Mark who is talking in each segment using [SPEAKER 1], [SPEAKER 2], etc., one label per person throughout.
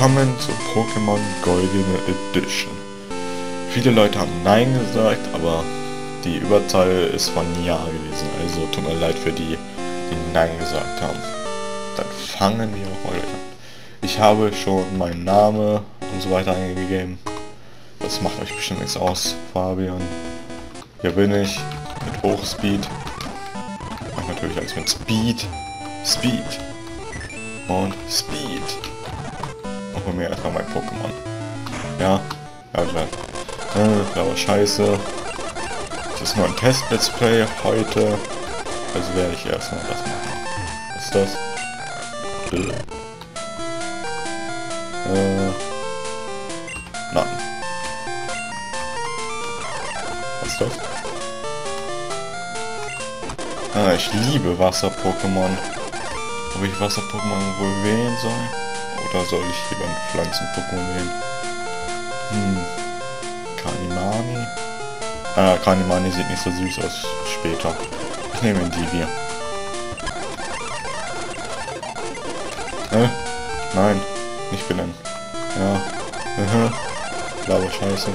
[SPEAKER 1] Willkommen zu Pokémon Goldene Edition. Viele Leute haben Nein gesagt, aber die Überzahl ist von Ja gewesen. Also tut mir leid für die, die Nein gesagt haben. Dann fangen wir mal an. Ich habe schon meinen Namen und so weiter eingegeben. Das macht euch bestimmt nichts aus, Fabian. Hier bin ich mit Hochspeed. Mach natürlich alles mit Speed. Speed. Und Speed. Und hol mir erstmal mein Pokémon. Ja, ja klar. Äh, blaue Scheiße. Das ist nur ein Test-Let's Play heute. Also werde ich erstmal das machen. Was ist das? Äh. Äh. Nein. Was ist das? Ah, ich liebe Wasser-Pokémon. Ob ich Wasser-Pokémon wohl wählen soll? Oder soll ich lieber ein Pflanzen-Pokémon wählen? Hm. Kanimani? Ah, Kanimani sieht nicht so süß aus später. Ich nehme die hier. Äh? Nein, nicht benennen. Ja. Mhm. Blaue Scheiße.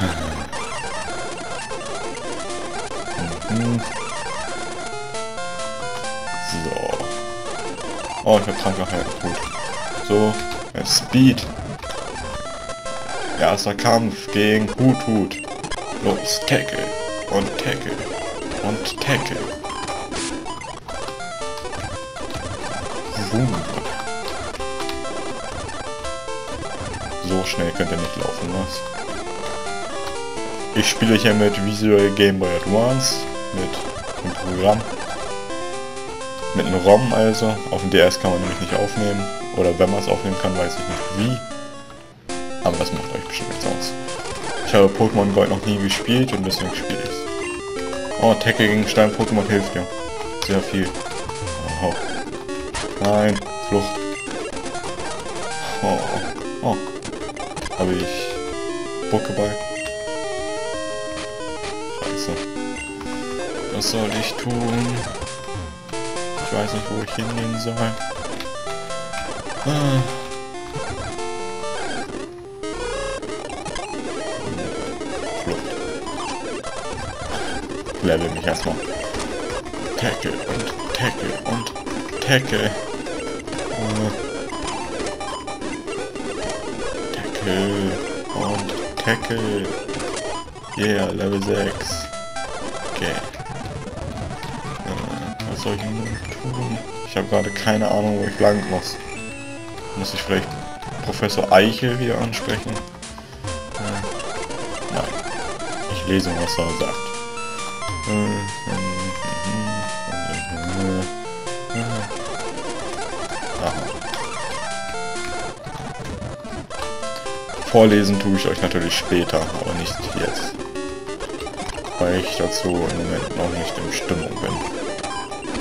[SPEAKER 1] Mhm. So. Oh, ich hab krank geheilt. Gut. So. Speed. Erster Kampf gegen Hut Hut. Los, tackle. Und tackle. Und tackle. Boom. So schnell könnt ihr nicht laufen, was? Ich spiele hier mit Visual Game Boy Advance, mit einem Programm. Mit einem ROM also. Auf dem DS kann man nämlich nicht aufnehmen. Oder wenn man es aufnehmen kann, weiß ich nicht wie. Aber das macht euch bestimmt nichts aus. Ich habe Pokémon Gold noch nie gespielt und deswegen spiele ich es. Oh, Tackle gegen Stein-Pokémon hilft dir. Sehr viel. Oh. Nein, Flucht. Oh. Oh. Habe ich Pokéball? Scheiße. Was soll ich tun? Ich weiß nicht, wo ich hingehen soll. Ah. level mich erstmal. Tackle und Tackle und Tackle. Äh. Tackle und Tackle. Yeah, Level 6. Okay. Äh, was soll ich nun tun? Ich habe gerade keine Ahnung, wo ich lang muss. Muss ich vielleicht Professor Eichel wieder ansprechen? Äh, nein. Ich lese, was er sagt. Vorlesen tue ich euch natürlich später, aber nicht jetzt. Weil ich dazu im Moment noch nicht in Stimmung bin.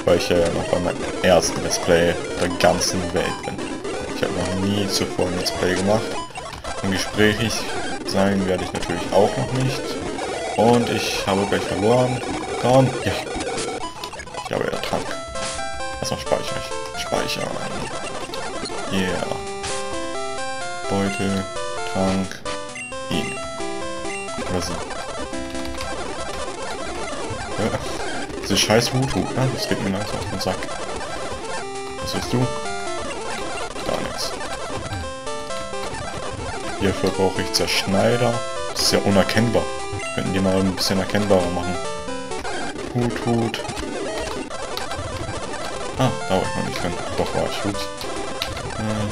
[SPEAKER 1] Weil ich ja noch bei meinem ersten Let's Play der ganzen Welt bin. Ich habe noch nie zuvor ein Let's Play gemacht. Und gesprächig sein werde ich natürlich auch noch nicht. Und ich habe gleich verloren. Komm. Ja. Ich habe Trank. Erstmal speichere ich. Speichern. Yeah. Beutel. Trank. Ihn. Oder sie. Ja. Diese scheiß Hutu, ne? Das geht mir langsam auf den Sack. Was willst du? Nichts. Hierfür brauche ich Zerschneider. Das ist ja unerkennbar. Könnten die mal ein bisschen erkennbarer machen. Hut, Hut. Ah, da war ich noch nicht drin. Doch, war ich. Hut. Hm.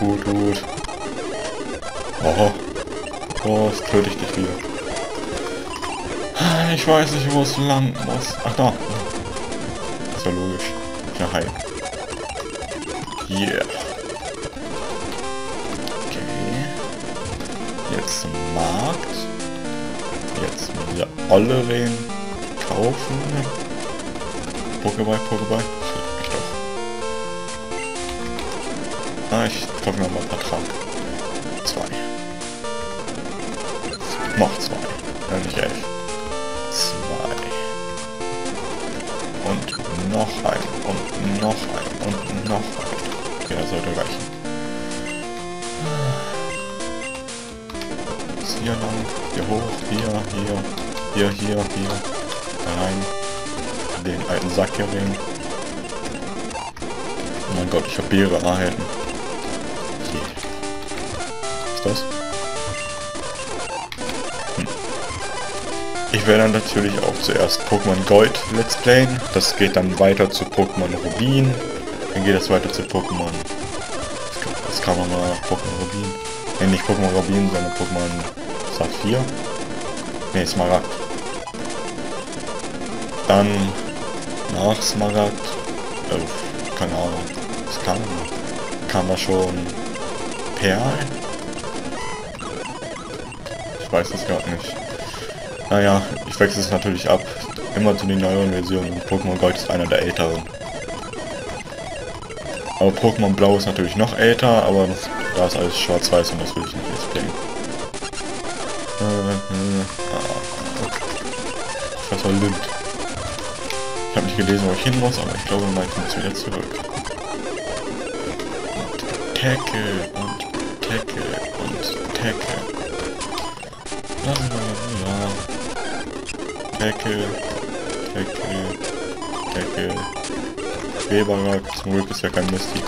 [SPEAKER 1] Hut, Hut. Oh. Oh, jetzt töte ich dich wieder. Ich weiß nicht, wo es lang muss. Ach, da. ist ja logisch. Ja, hi. Yeah. Okay. Jetzt Markt. Jetzt wieder alle Rehen kaufen. Pokéball, Pokéball. Ich doch. Ah, ich kaufe mir mal ein paar Trank. Zwei. Noch zwei. Ja, nicht elf. Zwei. Und noch ein. Und noch ein. Und noch ein. Das sollte reichen. Ist hier lang, hier hoch, hier, hier, hier, hier, hier. Rein. Den alten Sack hier rein. Oh mein Gott, ich habe Beere erhalten. Hier. Ist das? Hm. Ich werde dann natürlich auch zuerst Pokémon Gold Let's Playen. Das geht dann weiter zu Pokémon Rubin. Dann geht es weiter zu Pokémon. Das kann man mal Pokémon Rubin. Ne, nicht Pokémon Rubin, sondern Pokémon Saphir. Ne, Smaragd. Dann nach Smaragd. Äh, keine Ahnung. Was kam Kam da schon Perl? Ich weiß es gar nicht. Naja, ich wechsle es natürlich ab. Immer zu den neueren Versionen. Pokémon Gold ist einer der älteren. Aber Pokémon Blau ist natürlich noch älter, aber das, da ist alles schwarz-weiß und das will ich nicht displayen. Ah, Professor Lind. Ich habe nicht gelesen, wo ich hin muss, aber ich glaube, man kommt wieder zurück. Und Tackle und Tackle und. Tackle, Tackle, Weberer, zum Glück ist ja kein Mystik.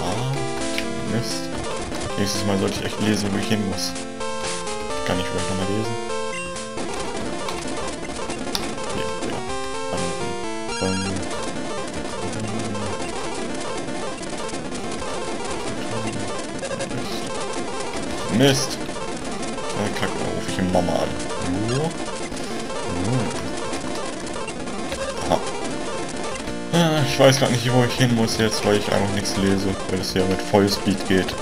[SPEAKER 1] Ah, Mist. Nächstes Mal sollte ich echt lesen, wo ich hin muss. Kann ich vielleicht nochmal lesen? Ja, ja. Ähm, Mist. Ja, kacke, rufe ich Mama an. Ah, ich weiß gar nicht, wo ich hin muss jetzt, weil ich einfach nichts lese, weil es ja mit Vollspeed geht.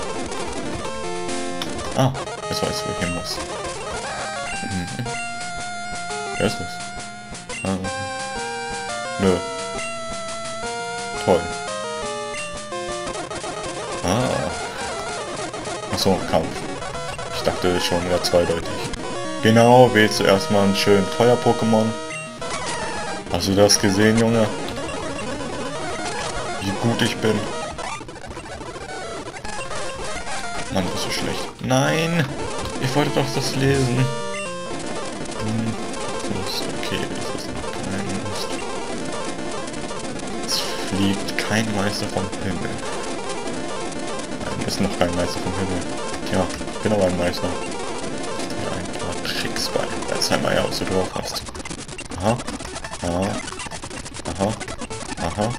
[SPEAKER 1] Ah, jetzt weiß ich, wo ich hin muss. Mhm. Wer ist das? Ah. Nö. Toll. Ah. Achso, Kampf. Ich dachte schon wieder zweideutig. Genau, wählst du erstmal einen schönen Feuer-Pokémon. Hast du das gesehen, Junge? Wie gut ich bin. Mann, das ist so schlecht. Nein! Ich wollte doch das lesen. Hm, Mist, okay, das ist noch kein Mist. Es fliegt kein Meister vom Himmel. Nein, ist noch kein Meister vom Himmel. Tja, genau ein Meister nix bei. Alzheimer ja auch so drauf hast. Aha. Aha. Aha. Aha.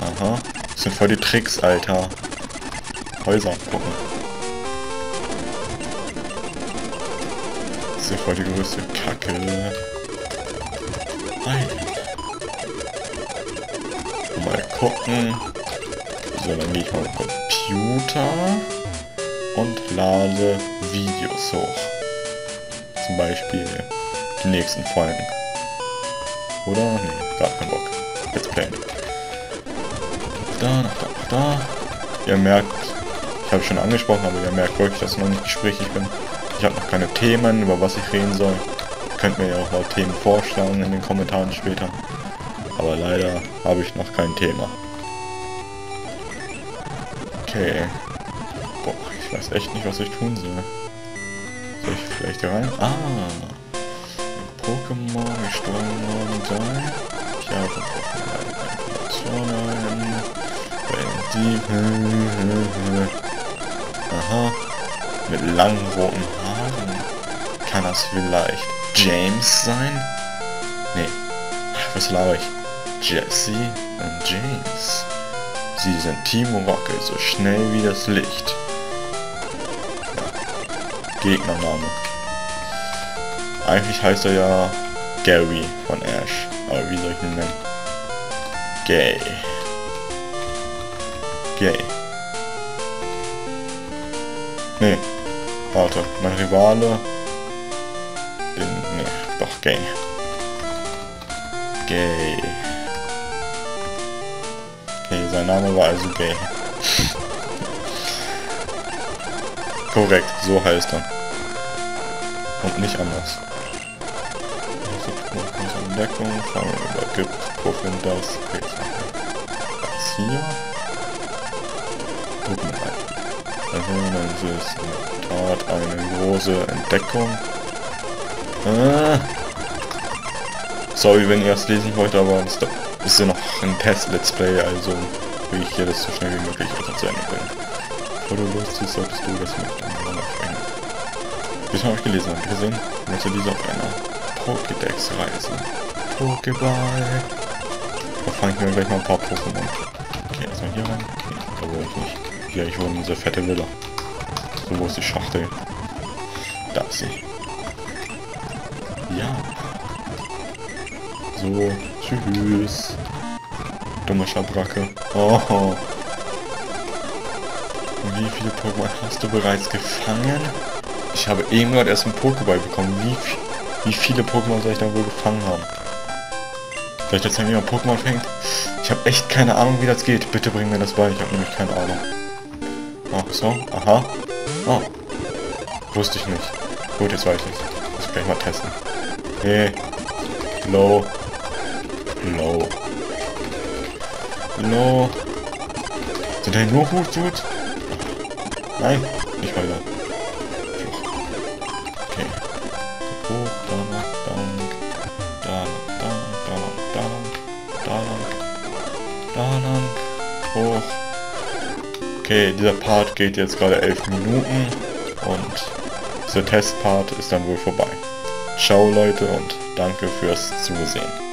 [SPEAKER 1] Aha. Das sind voll die Tricks, Alter. Häuser gucken. Das ist ja voll die größte Kacke. Nein. Mal gucken. So, dann gehe ich mal auf Computer und lade Videos hoch zum Beispiel die nächsten Folgen. Oder? Nee, gar keinen Bock. Let's play. Da, nach da, nach da. Ihr merkt, ich habe schon angesprochen, aber ihr merkt wirklich, dass ich noch nicht gesprächig bin. Ich habe noch keine Themen, über was ich reden soll. Ihr könnt mir ja auch mal Themen vorschlagen in den Kommentaren später. Aber leider habe ich noch kein Thema. Okay. Boah, ich weiß echt nicht, was ich tun soll. Soll ich vielleicht hier rein? Ah! Pokémon gestohlen worden sein. Ich habe Informationen. Die. Aha. Mit langen roten Haaren. Kann das vielleicht James sein? Nee. Was laber ich? Jesse und James. Sie sind Team Rocket, so schnell wie das Licht. Gegnername. Eigentlich heißt er ja Gary von Ash. Aber wie soll ich ihn nennen? Gay. Gay. Nee. Warte. Mein Rivale. Den, nee, doch Gay. Gay. Okay, sein Name war also Gay. Korrekt, so heißt er. Und nicht anders. Entdeckung, Fang übergibt das? Okay, das hier. Gucken wir mal. Also, das ist in der Tat eine große Entdeckung. Ah. Sorry, wenn ihr das lesen wollt, aber es ist ja noch ein Test-Let's Play, also will ich hier das so schnell wie möglich zu Ende bringen. Bevor du solltest du das mit einem aufhängen. Bisher habe ich gelesen und gesehen, möchte dieser auf einer Pokédex-Reise. Pokéball. Da fange ich mir gleich mal ein paar Pokémon. Okay, erstmal hier rein. Okay, da will ich nicht. Hier, ich wohne in dieser fette Villa. So, wo ist die Schachtel? Da ist sie. Ja. So, tschüss. Dumme Schabracke. Oh. Wie viele Pokémon hast du bereits gefangen? Ich habe eben gerade erst einen Pokéball bekommen. Wie, wie viele Pokémon soll ich dann wohl gefangen haben? Vielleicht jetzt wenn jemand Pokémon fängt? Ich habe echt keine Ahnung, wie das geht. Bitte bring mir das bei. Ich habe nämlich keine Ahnung. Ach so, aha. Oh. Wusste ich nicht. Gut, jetzt weiß ich. Muss ich gleich mal testen. Hey. Low. Low. Low. Sind da nur gut, gut? Nein, nicht. Okay. Okay, dieser Part geht jetzt gerade 11 Minuten und dieser Testpart ist dann wohl vorbei. Ciao Leute und danke fürs Zusehen.